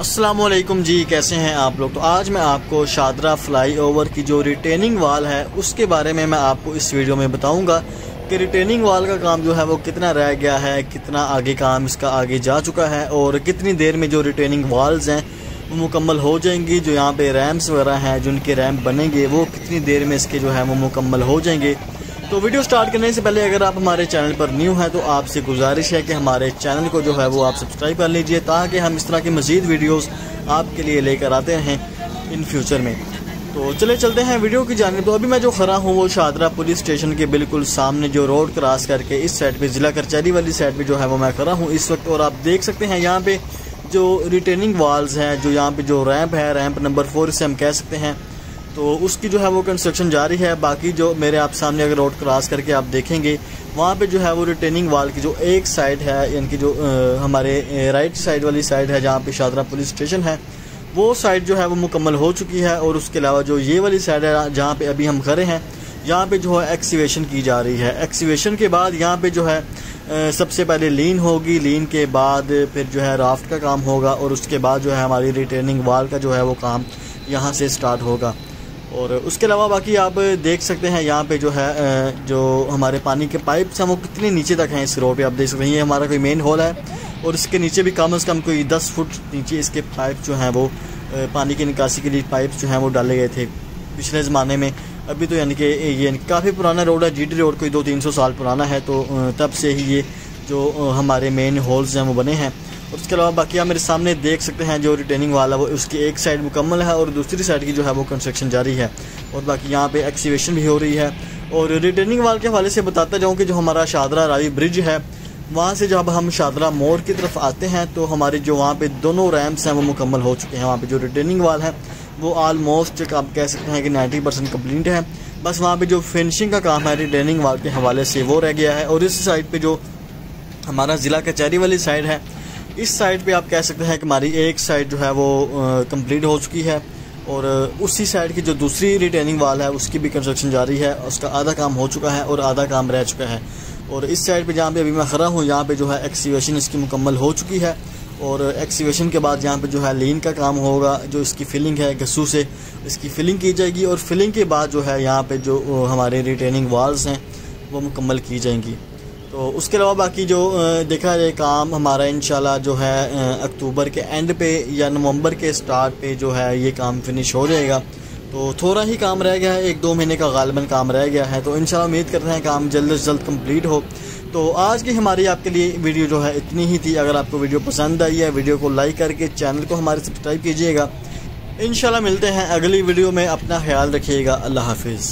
असलम जी, कैसे हैं आप लोग? तो आज मैं आपको शादरा फ्लाई ओवर की जो रिटेनिंग वाल है, उसके बारे में मैं आपको इस वीडियो में बताऊँगा कि रिटेनिंग वाल का काम जो है वो कितना रह गया है, कितना आगे काम इसका आगे जा चुका है और कितनी देर में जो रिटेनिंग वाल्स हैं, वो मुकम्मल हो जाएँगी, जो यहाँ पे रैम्स वगैरह हैं, जिनके रैम्प बनेंगे, वो कितनी देर में इसके जो है वो मुकम्मल हो जाएँगे। तो वीडियो स्टार्ट करने से पहले अगर आप हमारे चैनल पर न्यू हैं तो आपसे गुजारिश है कि हमारे चैनल को जो है वो आप सब्सक्राइब कर लीजिए, ताकि हम इस तरह की मज़ीद वीडियोस आपके लिए लेकर आते हैं इन फ्यूचर में। तो चले चलते हैं वीडियो की जाने तो अभी मैं जो खड़ा हूँ, वो शादरा पुलिस स्टेशन के बिल्कुल सामने जो रोड क्रॉस करके इस साइड पर ज़िला कचहरी वाली साइड पर जो है वो मैं खड़ा हूँ इस वक्त। और आप देख सकते हैं यहाँ पर जो रिटेनिंग वाल्स हैं, जो यहाँ पर जो रैम्प है रैम्प नंबर फोर से हम कह सकते हैं। तो उसकी जो है वो कंस्ट्रक्शन जारी है। बाकी जो मेरे आप सामने अगर रोड क्रॉस करके आप देखेंगे वहाँ पे जो है वो रिटेनिंग वाल की जो एक साइड है यानी कि जो आ, हमारे राइट साइड वाली साइड है जहाँ पे शादरा पुलिस स्टेशन है वो साइड जो है वो मुकम्मल हो चुकी है और उसके अलावा जो ये वाली साइड है जहाँ पे अभी हम खड़े हैं यहाँ पे जो है एक्सीवेशन की जा रही है। एक्सीवेशन के बाद यहाँ पे जो है सबसे पहले लीन होगी। लीन के बाद फिर जो है राफ्ट का काम होगा और उसके बाद जो है हमारी रिटेनिंग वाल का जो है वो काम यहाँ से स्टार्ट होगा। और उसके अलावा बाकी आप देख सकते हैं यहाँ पे जो है जो हमारे पानी के पाइप्स हैं, वो कितने नीचे तक हैं इस रोड पे, आप देख सकते हैं। ये हमारा कोई मेन हॉल है और इसके नीचे भी कम अज़ कम कोई दस फुट नीचे इसके पाइप जो हैं वो पानी की निकासी के लिए पाइप जो हैं वो डाले गए थे पिछले ज़माने में। अभी तो यानी कि ये काफ़ी पुराना रोड है जीटी रोड कोई दो तीन सौ साल पुराना है तो तब से ही ये जो हमारे मेन हॉल्स हैं वो बने हैं। उसके अलावा बाकी आप मेरे सामने देख सकते हैं जो रिटेनिंग वाला वो उसकी एक साइड मुकम्मल है और दूसरी साइड की जो है वो कंस्ट्रक्शन जारी है। और बाकी यहाँ पे एक्सीवेशन भी हो रही है। और रिटेनिंग वाल के हवाले से बताता जाऊँ कि जो हमारा शादरा रावी ब्रिज है, वहाँ से जब हम शादरा मोड़ की तरफ़ आते हैं तो हमारे जो वहाँ पे दोनों रैम्प्स हैं वो मुकम्मल हो चुके हैं। वहाँ पे जो रिटेनिंग वाल है, वो आलमोस्ट आप कह सकते हैं कि नाइन्टी परसेंट कंप्लीट है। बस वहाँ पे जो फिनिशिंग का काम है रिटेनिंग वाल के हवाले से वो रह गया है। और इस साइड पे जो हमारा ज़िला कचहरी वाली साइड है इस साइड पे आप कह सकते हैं कि हमारी एक साइड जो है वो कंप्लीट हो चुकी है और उसी साइड की जो दूसरी रिटेनिंग वाल है, उसकी भी कंस्ट्रक्शन जारी है, उसका आधा काम हो चुका है और आधा काम रह चुका है। और इस साइड पे जहाँ पे अभी मैं खड़ा हूँ, यहाँ पे जो है एक्सीवेशन इसकी मुकम्मल हो चुकी है और एक्सीवेशन के बाद यहाँ पे जो है लीन का काम होगा, जो इसकी फिलिंग है गस्सू से, इसकी फिलिंग की जाएगी और फिलिंग के बाद जो है यहाँ पे जो हमारे रिटेनिंग वाल्स हैं, वो मुकम्मल की जाएँगी। तो उसके अलावा बाकी जो देखा जाए काम हमारा इन जो है अक्टूबर के एंड पे या नवंबर के स्टार्ट पे जो है ये काम फिनिश हो जाएगा। तो थोड़ा ही काम रह गया है, एक दो महीने का गालबन काम रह गया है तो इन उम्मीद करते हैं काम जल्द से जल्द कंप्लीट हो। तो आज की हमारी आपके लिए वीडियो जो है इतनी ही थी। अगर आपको वीडियो पसंद आई है, वीडियो को लाइक करके चैनल को हमारे सब्सक्राइब कीजिएगा। इन मिलते हैं अगली वीडियो में। अपना ख्याल रखिएगा। अल्लाह हाफिज़।